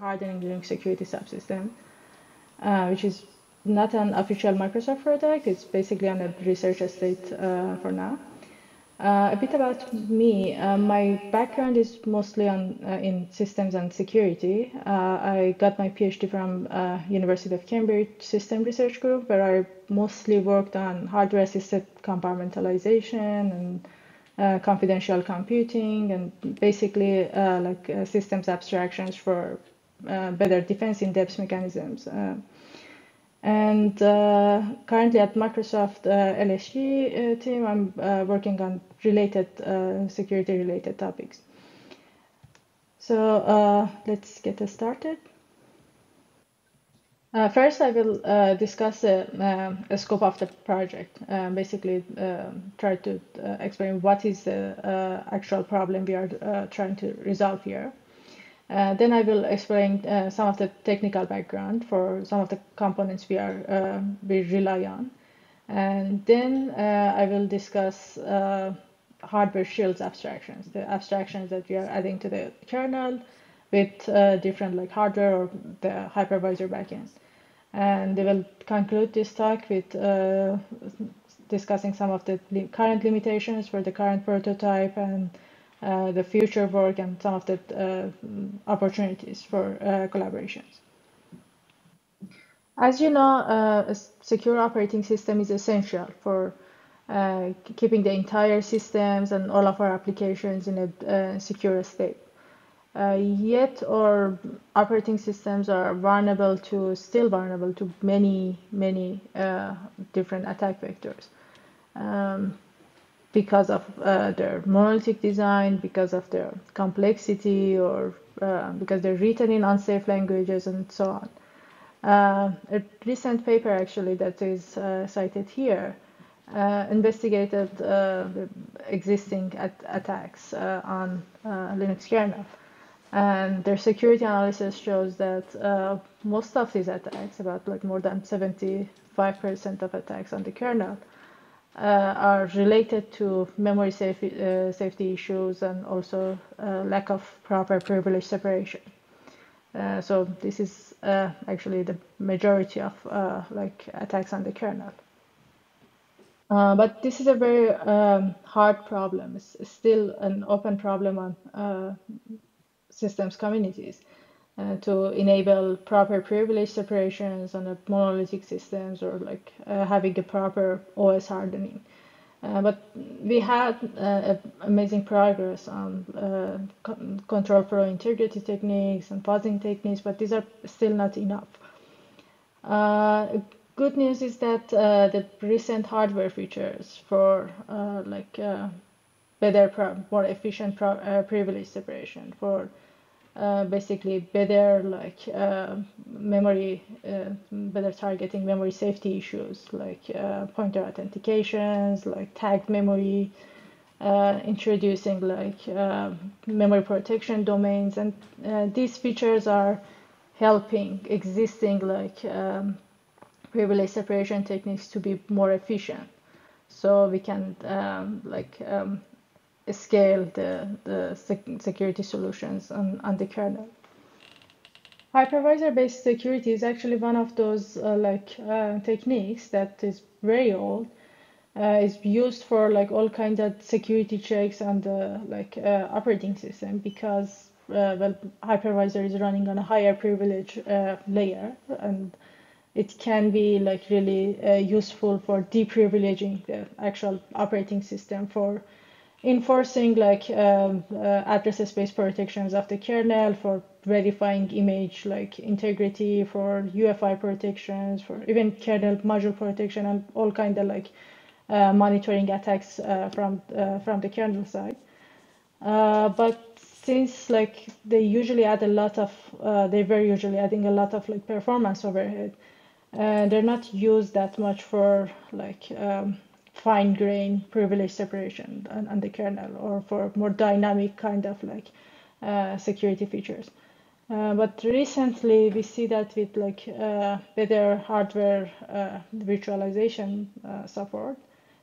hardening Linux security subsystem, uh, which is not an official Microsoft product. It's basically on a research estate uh, for now. Uh, a bit about me. Uh, my background is mostly on uh, in systems and security. Uh, I got my PhD from uh, University of Cambridge System Research Group, where I mostly worked on hardware-assisted compartmentalization and confidential computing, and basically like systems abstractions for better defense in-depth mechanisms. And uh, currently at Microsoft uh, LSG uh, team, I'm uh, working on related uh, security related topics. So uh, let's get started. first, I will discuss the scope of the project. basically, try to explain what is the actual problem we are trying to resolve here. Uh, then I will explain uh, some of the technical background for some of the components we are uh, we rely on, and then uh, I will discuss uh, hardware shields abstractions, the abstractions that we are adding to the kernel with uh, different like hardware or the hypervisor backends. And they will conclude this talk with discussing some of the current limitations for the current prototype and the future work and some of the uh, opportunities for uh, collaborations. As you know, a secure operating system is essential for uh, keeping the entire systems and all of our applications in a uh, secure state. Uh, yet our operating systems are vulnerable to, still vulnerable to many, many different attack vectors. Um, because of uh, their monolithic design, because of their complexity, or uh, because they're written in unsafe languages and so on. Uh, a recent paper actually that is uh, cited here uh, investigated uh, the existing at attacks on Linux kernel. And their security analysis shows that most of these attacks, about like more than 75% of attacks on the kernel, are related to memory safe, uh, safety issues and also uh, lack of proper privilege separation. so this is actually the majority of like attacks on the kernel. Uh, but this is a very um, hard problem. It's still an open problem on uh, systems communities uh, to enable proper privilege separations on the monolithic systems or like uh, having a proper OS hardening. Uh, but we had uh, amazing progress on uh, control flow integrity techniques and fuzzing techniques, but these are still not enough. Uh, good news is that the recent hardware features for like better, more efficient privilege separation for uh, basically better like uh, memory, uh, better targeting memory safety issues like uh, pointer authentications, like tagged memory, uh, introducing like memory protection domains, and these features are helping existing like um, privilege separation techniques to be more efficient. So we can um, like um, scale the, the security solutions on, on the kernel. Hypervisor-based security is actually one of those uh, like uh, techniques that is very old. Uh, is used for like all kinds of security checks on the like uh, operating system because uh, well hypervisor is running on a higher privilege uh, layer and it can be like really useful for deprivileging the actual operating system for enforcing like um, uh, address space protections of the kernel for verifying image like integrity for UEFI protections for even kernel module protection and all kind of like uh, monitoring attacks uh, from uh, from the kernel side. Uh, but since like they usually add a lot of uh, they're very usually adding a lot of like performance overhead and they're not used that much for like um, fine grain privilege separation on, on, the kernel or for more dynamic kind of like uh, security features. Uh, but recently we see that with like uh, better hardware uh, virtualization uh, support,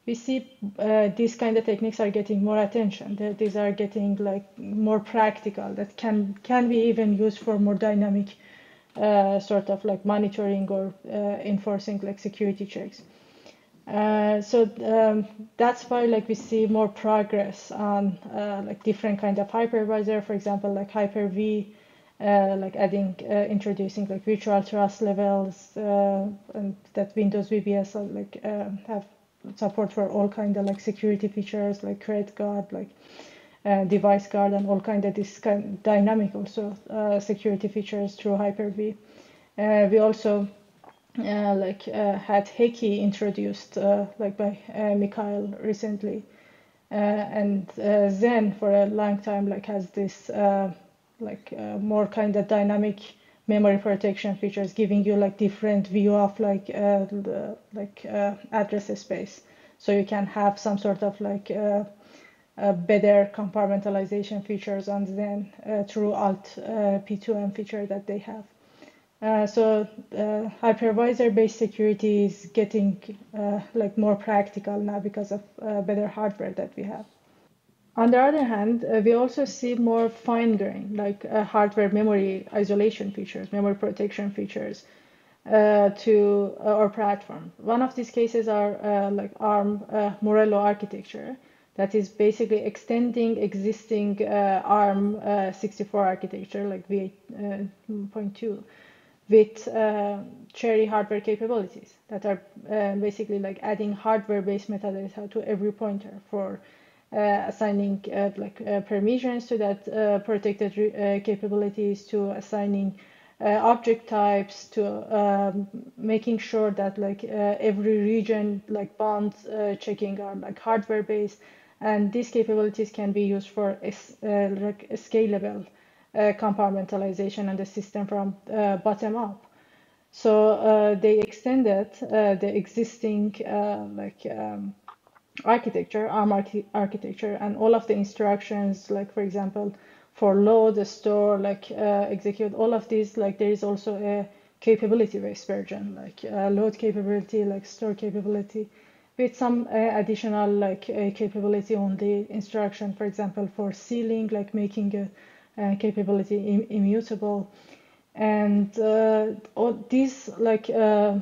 we see uh, these kind of techniques are getting more attention. That these are getting like more practical. That can can be even used for more dynamic sort of like monitoring or enforcing like security checks. Uh, so um, that's why like we see more progress on uh, like different kind of hypervisor, for example, like Hyper-V, uh, like adding, introducing like virtual trust levels, and that Windows VBS like have support for all kind of like security features like credit guard, like uh, device guard, and all kind of this kind of dynamic also uh, security features through Hyper-V. Uh, we also uh, like uh, had Heki introduced uh, like by Mickaël recently, and Xen for a long time like has this like more kind of dynamic memory protection features giving you like different view of like uh, the, like uh, address space. So you can have some sort of like uh, better compartmentalization features then uh, through alt uh, p2m feature that they have uh, so hypervisor based security is getting like more practical now because of better hardware that we have on the other hand, uh, we also see more fine grain, like uh, hardware memory isolation features, memory protection features uh, to uh, our platform. One of these cases are uh, like ARM uh, Morello architecture, that is basically extending existing ARM 64 architecture, like v8.2, with CHERI hardware capabilities that are basically like adding hardware-based metadata to every pointer for uh, assigning uh, like uh, permissions to that protected capabilities, to assigning object types, to um, making sure that like every region like bonds checking are like hardware based, and these capabilities can be used for like scalable compartmentalization and the system from bottom up. So uh, they extended uh, the existing uh, like um, architecture, ARM archi architecture, and all of the instructions, like for example, for load, store, like uh, execute, all of these, like there is also a capability-based version, like uh, load capability, like store capability, with some uh, additional like uh, capability on the instruction, for example, for sealing, like making a capability Im immutable. And uh, all these like uh,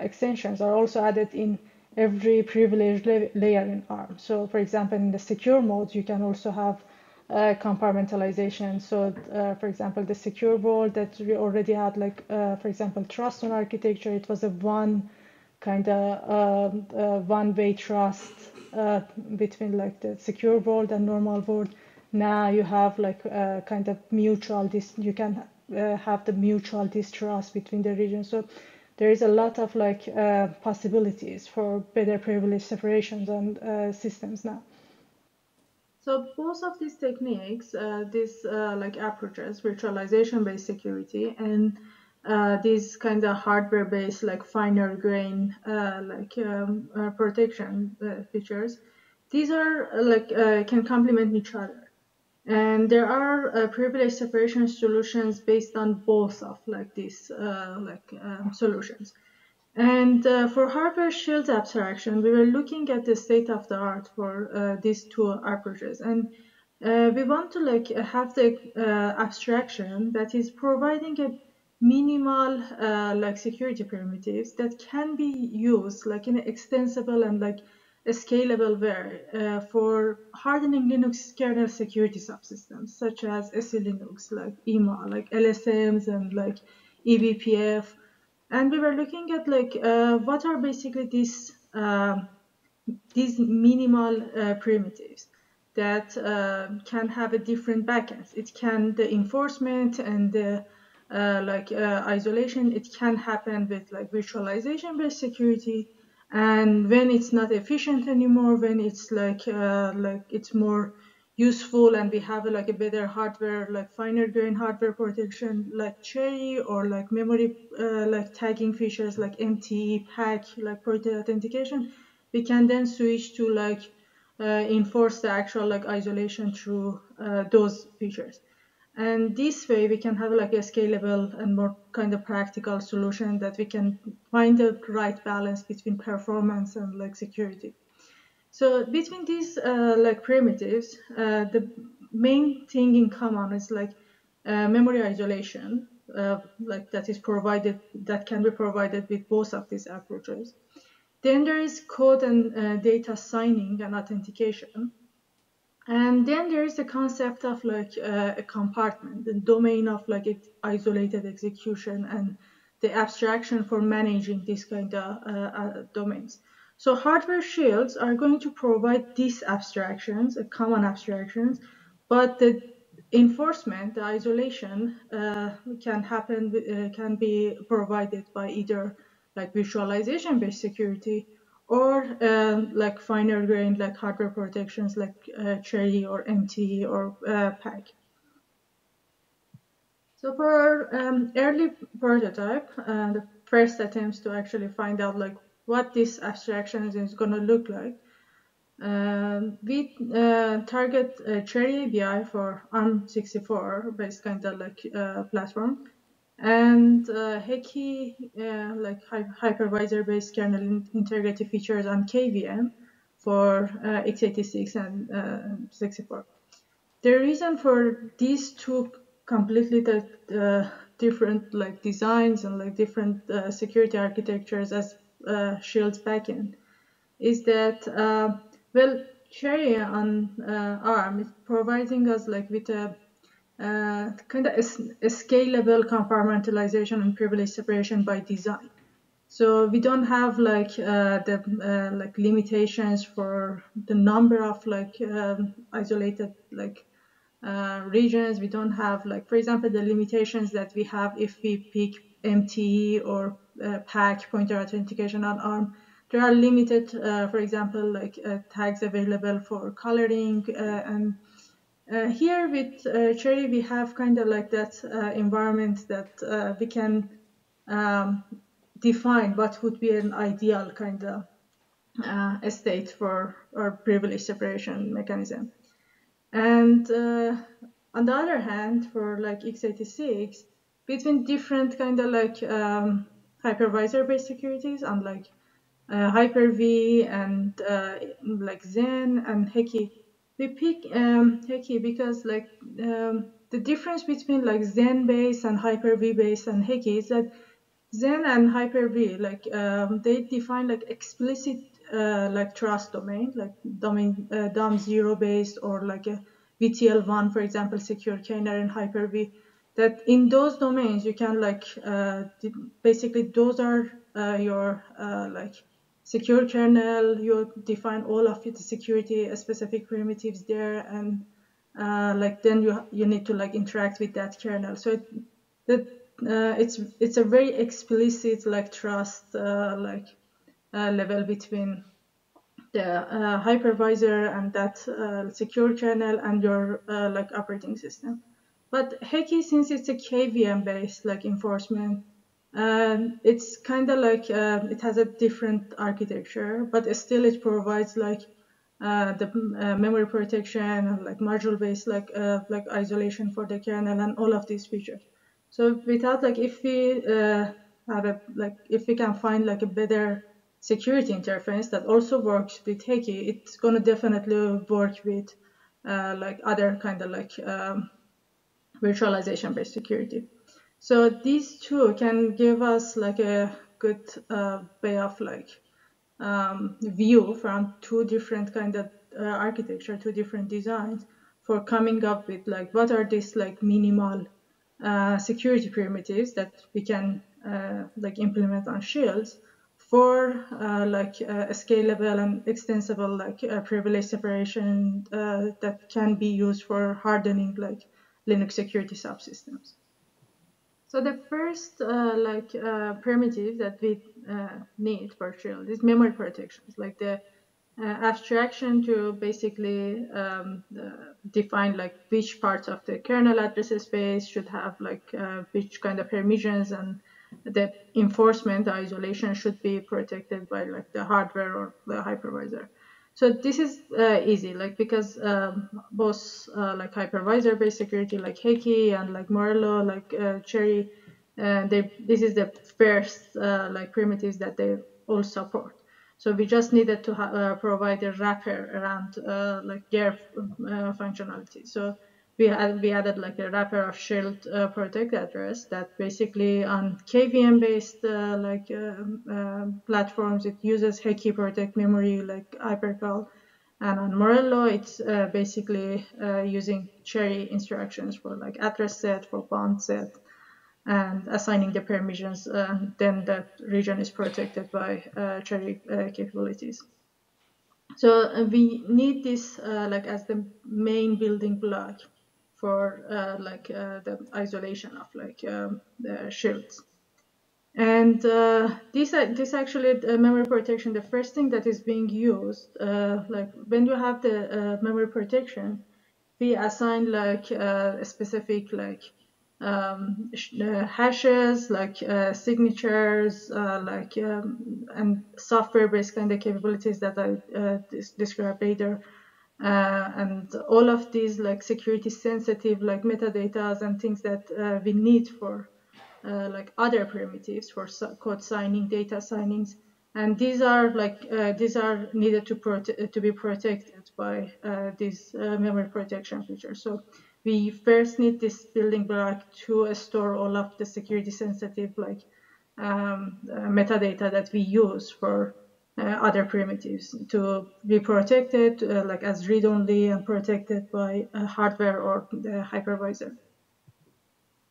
extensions are also added in every privileged layer in ARM. So for example, in the secure mode, you can also have uh, compartmentalization. So uh, for example, the secure world that we already had, like uh, for example, TrustZone architecture, it was a one kind of um, uh, one-way trust uh, between like the secure world and normal world. Now you have like uh, kind of mutual, this you can have the mutual distrust between the regions. So there is a lot of like uh, possibilities for better privilege separations and uh, systems now. So both of these techniques, uh, these uh, like approaches, virtualization-based security and uh, these kind of hardware-based like finer grain uh, like um, protection features, these are like can complement each other. And there are uh, privilege separation solutions based on both of like these uh, like um, solutions. And uh, for hardware shield abstraction, we were looking at the state of the art for uh, these two approaches. And uh, we want to like have the uh, abstraction that is providing a minimal like security primitives that can be used like in extensible and like scalable way uh, for hardening Linux kernel security subsystems, such as SELinux, like IMA, like LSMs and like eBPF. And we were looking at like uh, what are basically these uh, these minimal uh, primitives that uh, can have a different backends. It can the enforcement and the uh, like isolation. It can happen with like virtualization-based security and when it's not efficient anymore when it's like uh, like it's more useful and we have like a better hardware like finer grain hardware protection like CHERI or like memory uh, like tagging features like mte PAC like protect authentication we can then switch to like uh, enforce the actual like isolation through uh, those features and this way we can have like a scalable and more kind of practical solution that we can find the right balance between performance and like security So between these uh, like primitives, uh, the main thing in common is like uh, memory isolation, uh, like that is provided, that can be provided with both of these approaches. Then there is code and uh, data signing and authentication. And then there is the concept of like uh, a compartment, the domain of like isolated execution and the abstraction for managing these kind of domains. So hardware shields are going to provide these abstractions, uh, common abstractions, but the enforcement, the isolation uh, can happen, uh, can be provided by either like virtualization-based security or um, like finer grained like hardware protections like uh, CHERI or MT or uh, PAC. So for um, early prototype, uh, the first attempts to actually find out like what this abstraction is going to look like. Um, we uh, target uh, CHERI ABI for ARM64 based kind of like uh, platform and uh, Heki uh, like hypervisor based kernel integrity features on KVM for uh, x86 and uh, 64. The reason for these two completely uh, different like designs and like different uh, security architectures as Shield's backend is that, well, CHERI on ARM is providing us like with a uh, kind of scalable compartmentalization and privilege separation by design. So we don't have like uh, the uh, like limitations for the number of like um, isolated like regions. We don't have like, for example, the limitations that we have if we pick MTE or uh, PAC pointer authentication on ARM. There are limited, uh, for example, like uh, tags available for coloring. and here with CHERI, we have kind of like that environment that we can um, define what would be an ideal kind of uh, state for our privilege separation mechanism. And uh, on the other hand, for like x86, between different kind of like um, hypervisor-based securities, unlike uh, Hyper-V and uh, like Xen and Heki. We pick um, Heki because like um, the difference between like Xen-based and Hyper-V based and Heki is that Xen and Hyper-V like um, they define like explicit uh, like trust domain, like domain uh, DOM zero based or like a VTL1, for example, secure kernel in Hyper-V that in those domains you can like uh, basically those are uh, your uh, like secure kernel you define all of the security specific primitives there and uh, like then you you need to like interact with that kernel. So it, that uh, it's it's a very explicit like trust uh, like level between the hypervisor and that secure kernel and your like operating system. But Heki, since it's a KVM based like enforcement, um, it's kind of like uh, it has a different architecture, but still it provides like uh, the uh, memory protection like module based like uh, like isolation for the kernel and all of these features. So without like if we uh, have a like if we can find like a better security interface that also works with Heki, it's gonna definitely work with uh, like other kind of like um, virtualization based security. So these two can give us like a good uh, way of like um, view from two different kind of uh, architecture, two different designs for coming up with like what are these like minimal uh, security primitives that we can uh, like implement on shields for uh, like uh, scalable and extensible like privilege separation that can be used for hardening like Linux security subsystems. So the first uh, like uh, primitive that we uh, need for Shield is memory protections, like the uh, abstraction to basically um, define like which parts of the kernel address space should have like uh, which kind of permissions and the enforcement, isolation should be protected by like the hardware or the hypervisor. So this is uh, easy, like because um, both uh, like hypervisor-based security, like Heki and like Morello, like uh, CHERI, uh, they this is the first uh, like primitives that they all support. So we just needed to uh, provide a wrapper around like their functionality. So we had we added like a wrapper of shield uh, protect address that basically on KVM based uh, like uh, platforms it uses Heki protect memory like hypercall, and on Morello it's basically using CHERI instructions for like address set for bond set and assigning the permissions, uh, then that region is protected by uh, CHERI uh, capabilities. So uh, we need this uh, like as the main building block for uh, like the isolation of like um, the shields. And this this actually memory protection, the first thing that is being used, like when you have the memory protection, we assign like a specific like um, uh, hashes, like uh, signatures, uh, like um, and software-based kind of capabilities that I uh, described later. Uh, and all of these like security sensitive like metadata and things that uh, we need for like other primitives for code signing, data signings, and these are like these are needed to prote to be protected by these memory protection features. So we first need this building block to store all of the security sensitive like um, uh, metadata that we use for uh, other primitives to be protected uh, like as read-only and protected by hardware or the hypervisor.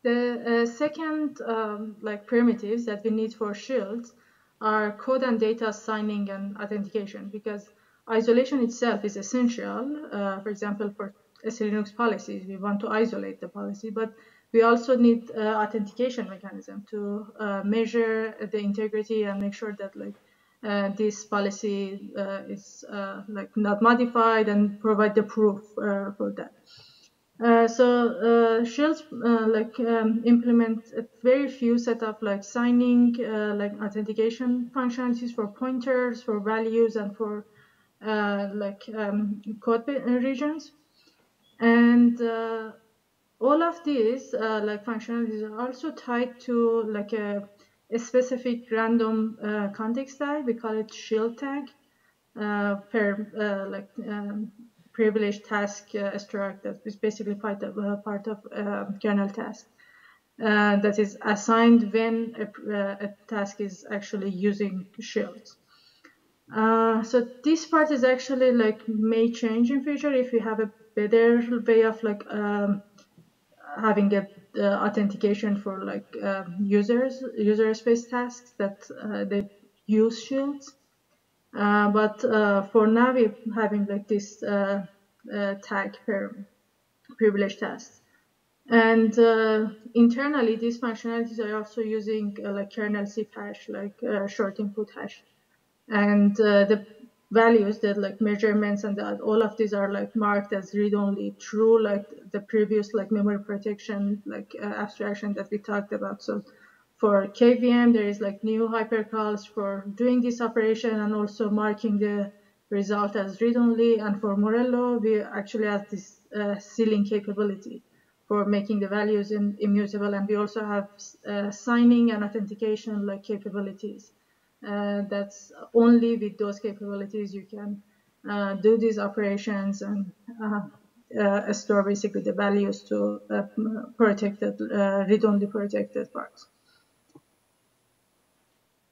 The uh, second um, like primitives that we need for shields are code and data signing and authentication because isolation itself is essential. Uh, for example, for Linux policies. We want to isolate the policy, but we also need uh, authentication mechanism to uh, measure the integrity and make sure that like uh, this policy uh, is uh, like not modified and provide the proof uh, for that. so shields like um, implement very few set of like signing like authentication functionalities for pointers for values and for like um, code regions and uh, all of these uh, like functionalities are also tied to like a, a specific random uh, context tag we call it shield tag uh, per uh, like um, privileged task uh, struct that is basically part of, part of kernel task. That is assigned when a, a, task is actually using shields. So this part is actually like may change in future if you have a better way of like um, having a uh, authentication for like um, users user space tasks that uh, they use shields. Uh, but uh, for we're having like this uh, uh, tag per privilege task and internally these functionalities are also using like kernel c hash like short input hash. And the values that like measurements and that all of these are like marked as read-only true like the previous like memory protection like uh, abstraction that we talked about. So for kvm there is like new hypercalls for doing this operation and also marking the result as read-only and for morello we actually have this uh, sealing capability for making the values in, immutable. And we also have uh, signing and authentication like capabilities that's only with those capabilities you can uh, do these operations and uh, store basically the values to protected, read-only protected parts.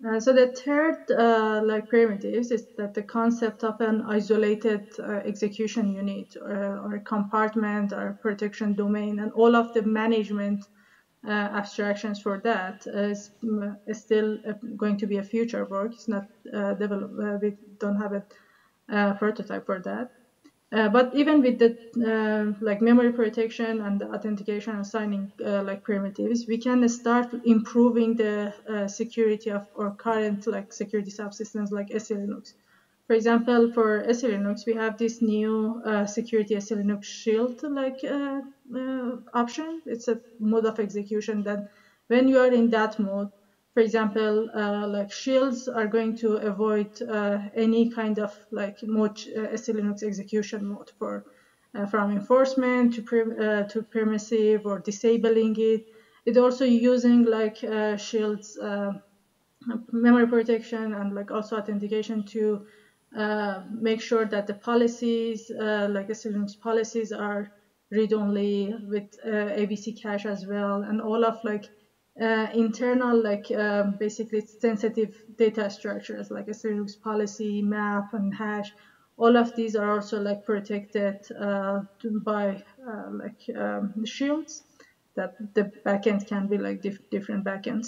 Uh, so the third uh, like primitives is that the concept of an isolated uh, execution unit or, or, compartment or protection domain and all of the management uh, abstractions for that is, mm, is still uh, going to be a future work. It's not uh, developed. we don't have a prototype for that. Uh, but even with the uh, like memory protection and the authentication and signing uh, like primitives, we can start improving the security of our current like security subsystems like SELinux. For example, for SELinux, we have this new uh, security SELinux shield like uh, uh, option. It's a mode of execution that when you are in that mode, for example, uh, like shields are going to avoid uh, any kind of like mode uh, SELinux execution mode for from enforcement to to permissive or disabling it. It also using like shields memory protection and like also authentication to uh, make sure that the policies, uh, like SELinux policies, are read-only with uh, AVC cache as well, and all of like uh, internal, like um, basically sensitive data structures like SELinux policy, map, and hash. All of these are also like protected uh, by uh, like um, shields that the backend can be like dif different backends.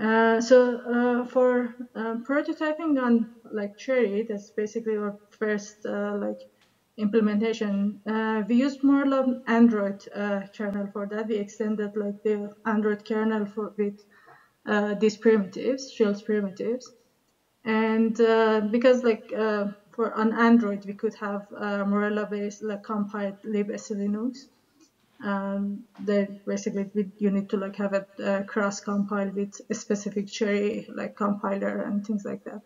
Uh, so uh, for um, prototyping on like CHERI, that's basically our first uh, like implementation. Uh, we used Morello Android uh, kernel for that. We extended like the Android kernel for with uh, these primitives, Shields primitives, and because like for on Android we could have Morello based like compiled libSELinux um, then basically you need to like have a cross compile with a specific CHERI like compiler and things like that.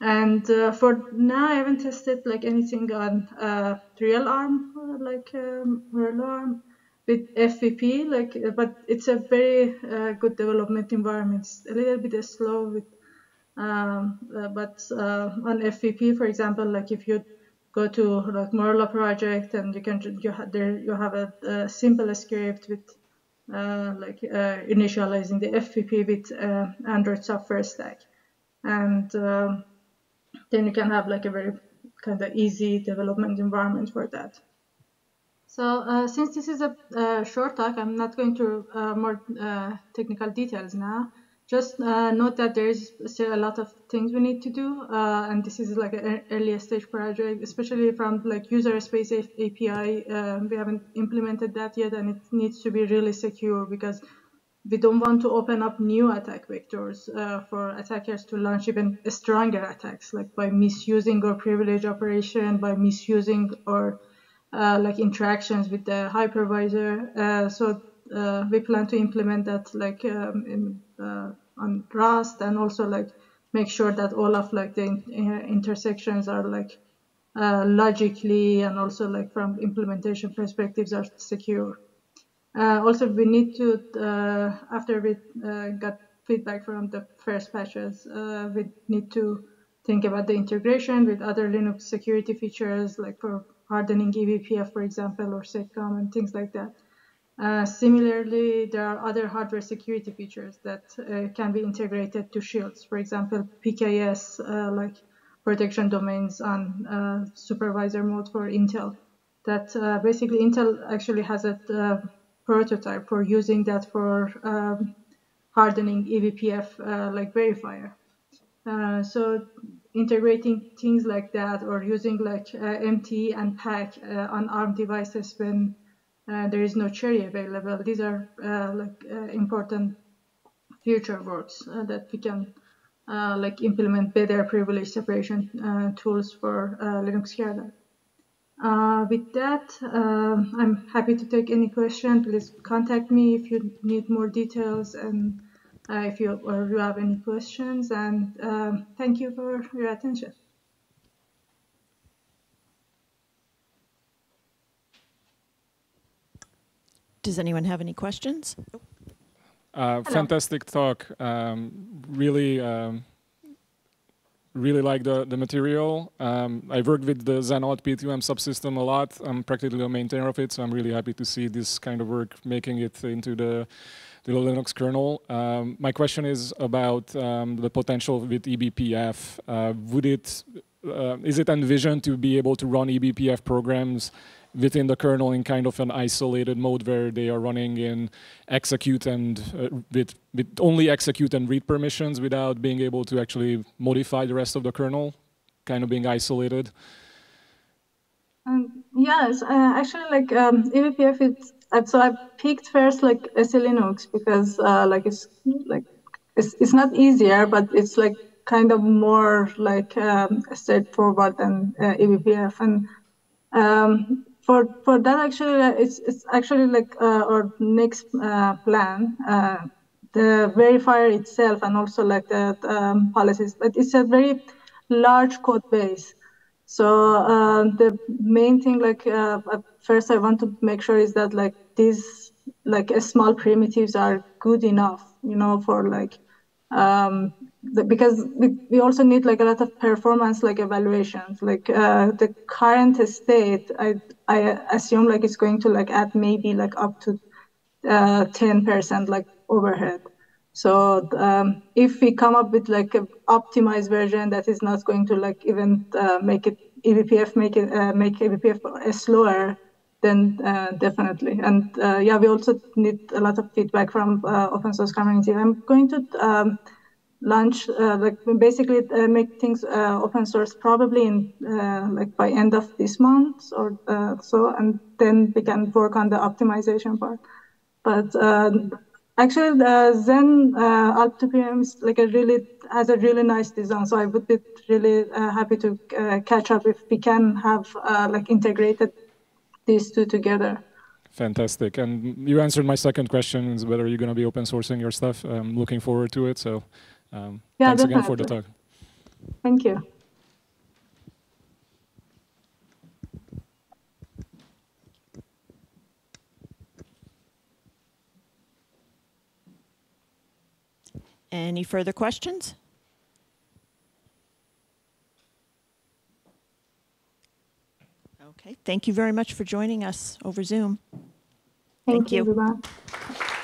And uh, for now, I haven't tested like anything on uh, real ARM, like um, real ARM with FVP. Like, but it's a very uh, good development environment. It's a little bit slow with, um, uh, but uh, on FVP, for example, like if you go to like Morello project and you can you have there you have a, a simple script with uh, like uh, initializing the FVP with uh, Android software stack, and um, then you can have like a very kind of easy development environment for that. So uh, since this is a, short talk, I'm not going to uh, more uh, technical details now. Just uh, note that there is still a lot of things we need to do, uh, and this is like an early stage project, especially from like user space API. Um, we haven't implemented that yet, and it needs to be really secure because we don't want to open up new attack vectors uh, for attackers to launch even stronger attacks, like by misusing our privilege operation, by misusing our uh, like interactions with the hypervisor. Uh, so uh, we plan to implement that like um, in, uh, on Rust and also like make sure that all of like the uh, intersections are like logically and also like from implementation perspectives are secure. Uh, also, we need to uh, after we got feedback from the first patches, we need to think about the integration with other Linux security features like for hardening eBPF, for example, or seccomp and things like that. Uh, similarly, there are other hardware security features that uh, can be integrated to shields. For example, PKS, uh, like protection domains on uh, supervisor mode for Intel. That uh, basically Intel actually has a prototype for using that for um, hardening eBPF like verifier. so integrating things like that or using like MT and PAC on ARM devices when uh, there is no CHERI available. These are uh, like uh, important future works that we can like implement better privilege separation tools for Linux kernel. Uh, with that, uh, I'm happy to take any question. Please contact me if you need more details and uh, if you, or you have any questions. And um, thank you for your attention. Does anyone have any questions? Uh, fantastic talk. Um, really, um, really like the, the material. Um, I've worked with the Xenode P2M subsystem a lot. I'm practically a maintainer of it, so I'm really happy to see this kind of work making it into the, the Linux kernel. Um, my question is about um, the potential with eBPF. Uh, would it, uh, is it envisioned to be able to run eBPF programs within the kernel in kind of an isolated mode where they are running in execute and uh, with, with only execute and read permissions without being able to actually modify the rest of the kernel, kind of being isolated? Um, yes, uh, actually, like um, it's uh, so I picked first like SELinux because uh, like it's like it's it's not easier, but it's like kind of more like um, straightforward than uh, and um, for for that actually uh, it's it's actually like uh, our next uh, plan uh, the verifier itself and also like the um, policies but it's a very large code base so uh, the main thing like uh, first i want to make sure is that like these like small primitives are good enough you know for like um, the, because we, we also need like a lot of performance like evaluations. Like the current state, I I assume like it's going to like add maybe like up to uh, ten percent like overhead. So um, if we come up with like an optimized version that is not going to like even uh, make it eBPF make it uh, make eBPF slower, then uh, definitely. And uh, yeah, we also need a lot of feedback from uh, open source community. I'm going to um, launch uh, like basically make things open source probably in like by end of this month or so, and then we can work on the optimization part. But Actually, the Xen uh, altp2m is like a really has a really nice design. So I would be really uh, happy to uh, catch up if we can have uh, like integrated these two together. Fantastic. And you answered my second question: is whether you're going to be open sourcing your stuff. I'm looking forward to it. So um, yeah, thanks definitely. again for the talk. Thank you. Any further questions? Okay, thank you very much for joining us over Zoom. Thank, Thank you. you.